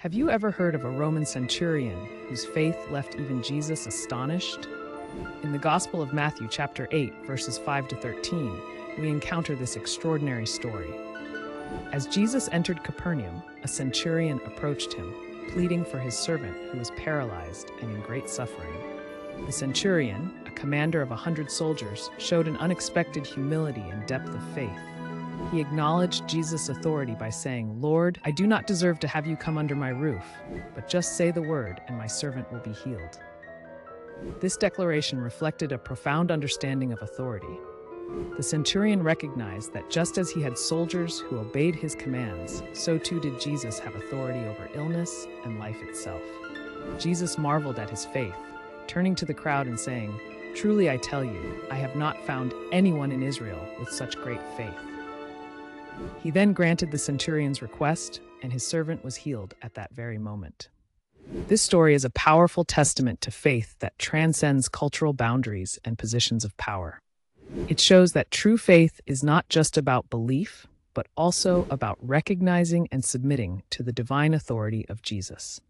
Have you ever heard of a Roman centurion whose faith left even Jesus astonished? In the Gospel of Matthew, chapter 8, verses 5 to 13, we encounter this extraordinary story. As Jesus entered Capernaum, a centurion approached him, pleading for his servant who was paralyzed and in great suffering. The centurion, a commander of a hundred soldiers, showed an unexpected humility and depth of faith. He acknowledged Jesus' authority by saying, Lord, I do not deserve to have you come under my roof, but just say the word and my servant will be healed. This declaration reflected a profound understanding of authority. The centurion recognized that just as he had soldiers who obeyed his commands, so too did Jesus have authority over illness and life itself. Jesus marveled at his faith, turning to the crowd and saying, Truly I tell you, I have not found anyone in Israel with such great faith. He then granted the centurion's request, and his servant was healed at that very moment. This story is a powerful testament to faith that transcends cultural boundaries and positions of power. It shows that true faith is not just about belief, but also about recognizing and submitting to the divine authority of Jesus.